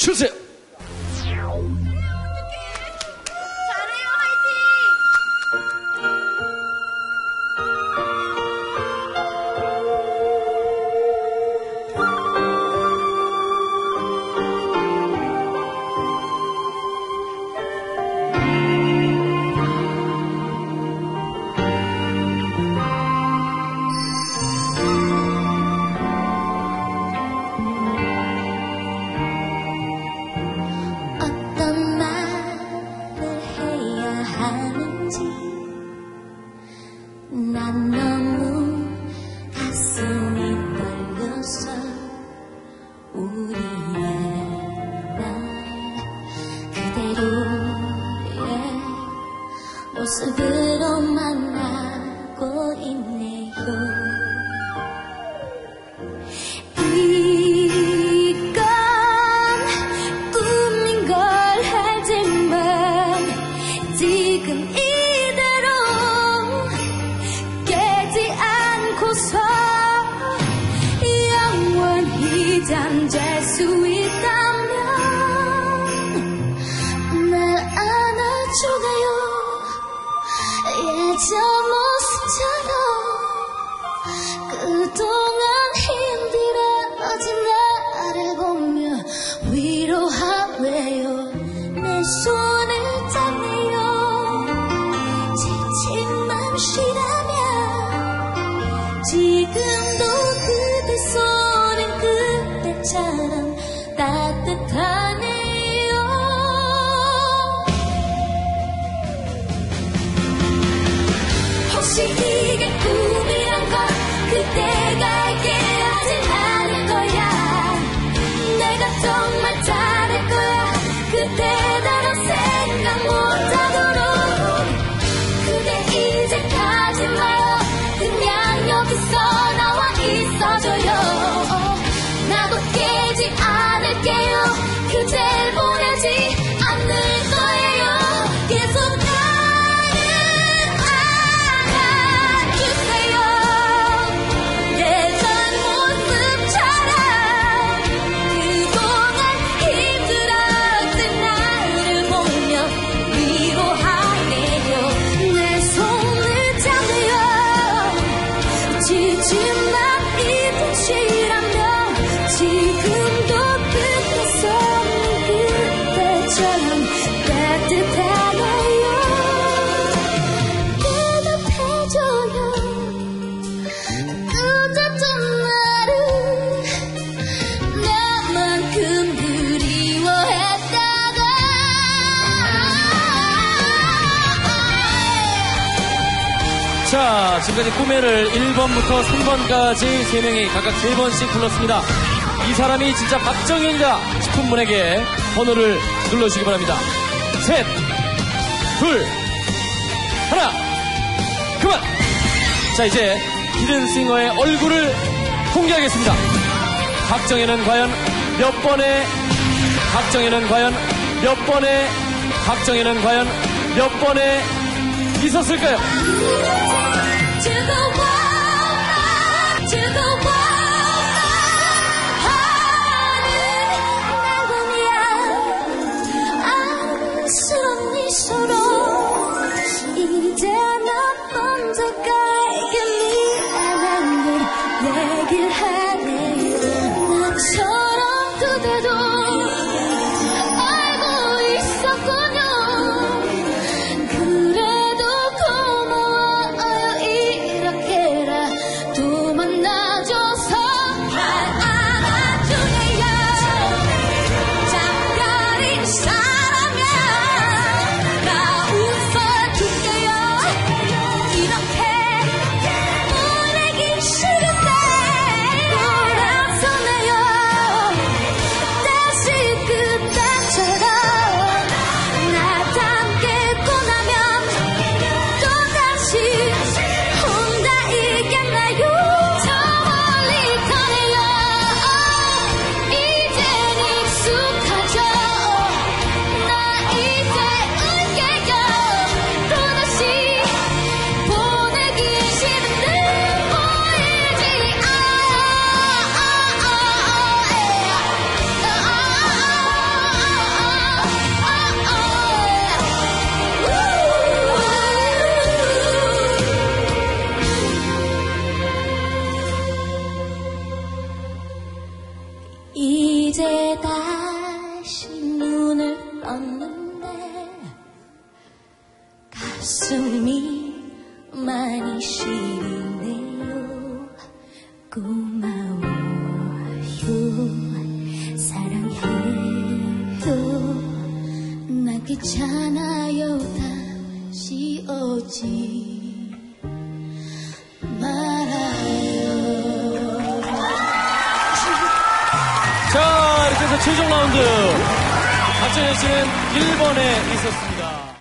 주세요. 우리의 날 그대로의 모습으로 만나고 있네요 지금 이 几个 ser tell 자, 지금까지 꿈에를 1번부터 3번까지 3명이 각각 3번씩 불렀습니다. 이 사람이 진짜 박정현이다 싶은 분에게 번호를 눌러주시기 바랍니다. 셋, 둘, 하나, 그만! 자, 이제 기른싱어의 얼굴을 공개하겠습니다. 박정현은 과연 몇 번의, 박정현은 과연 몇 번의, 박정현은 과연 몇 번의 있었을까요? 이제 다시 눈을 떴는데 가슴이 많이 시리네요. 고마워요. 사랑해요 난 괜찮아요. 다시 오지 자, 이렇게 해서 최종 라운드. 박정현 씨는 1번에 있었습니다.